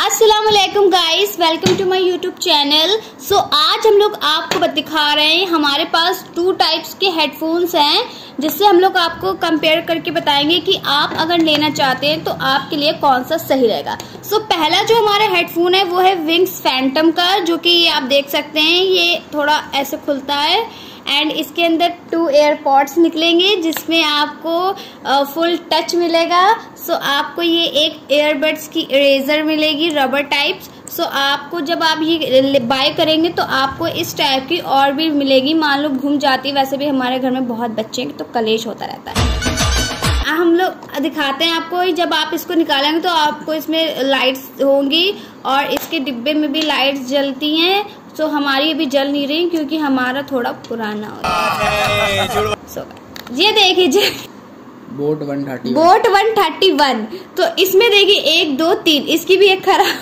वालेकुम guys welcome to my YouTube channel. So आज हम लोग आपको दिखा रहे हैं हमारे पास टू टाइप्स के हेडफोन्स हैं जिससे हम लोग आपको कंपेयर करके बताएँगे कि आप अगर लेना चाहते हैं तो आपके लिए कौन सा सही रहेगा। सो so, पहला जो हमारा हेडफोन है वो है विंग्स फैंटम का जो कि ये आप देख सकते हैं ये थोड़ा ऐसे खुलता है। एंड इसके अंदर टू एयरपॉड्स निकलेंगे, जिसमें आपको फुल टच मिलेगा। सो आपको ये एक एयरबड्स की इरेजर मिलेगी रबर टाइप्स सो आपको जब आप ये बाय करेंगे तो आपको इस टाइप की और भी मिलेगी। मान लो, घूम जाती वैसे भी हमारे घर में बहुत बच्चे हैं तो कलेश होता रहता है। हम लोग दिखाते हैं आपको जब आप इसको निकालेंगे तो आपको इसमें लाइट्स होंगी, और इसके डिब्बे में भी लाइट्स जलती हैं। सो हमारी अभी जल नहीं रही क्योंकि हमारा थोड़ा पुराना हो रहा ये देखिए boat one thirty boat one thirty one. तो इसमें देखिए एक दो तीन। इसकी भी एक खराब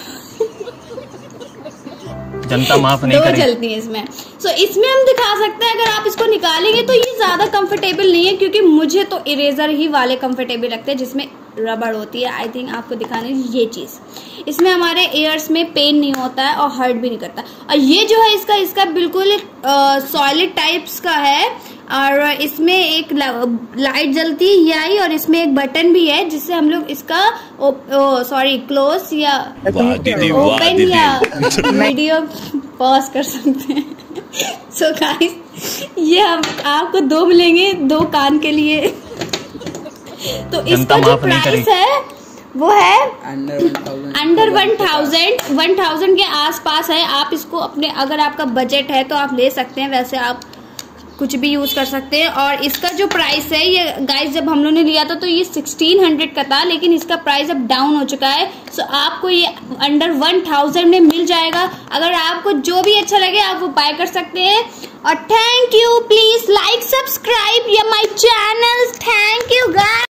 जनता माफ़ नहीं दो चलती है इसमें। सो so, इसमें हम दिखा सकते हैं अगर आप इसको निकालेंगे तो ये ज़्यादा कंफर्टेबल नहीं है क्योंकि मुझे तो इरेजर ही वाले कंफर्टेबल लगते हैं जिसमें रबड़ होती है। आई थिंक आपको दिखाने ये चीज़। इसमें हमारे एयर्स में पेन नहीं होता है और हर्ट भी नहीं करता। और ये जो है इसका इसका बिल्कुल सॉलिड टाइप्स का है। और इसमें एक लाइट जलती है ये आई और इसमें एक बटन भी है जिससे हम लोग इसका सॉरी क्लोज या ओपन या वीडियो पॉज कर सकते हैं। सो so गाइस ये हम आपको दो मिलेंगे दो कान के लिए। तो इसका जो प्राइस है वो है under one thousand one thousand के आसपास है। आप इसको अपने अगर आपका बजट है तो आप ले सकते हैं। वैसे आप कुछ भी यूज़ कर सकते हैं। और इसका जो प्राइस है, ये गाइस जब हम लोग ने लिया था तो ये सिक्सटीन हंड्रेड का था, लेकिन इसका प्राइस अब डाउन हो चुका है। सो आपको ये अंडर वन थाउज़ेंड में मिल जाएगा। अगर आपको जो भी अच्छा लगे, आप वो बाय कर सकते हैं। और thank you please like subscribe या माई चैनल थैंक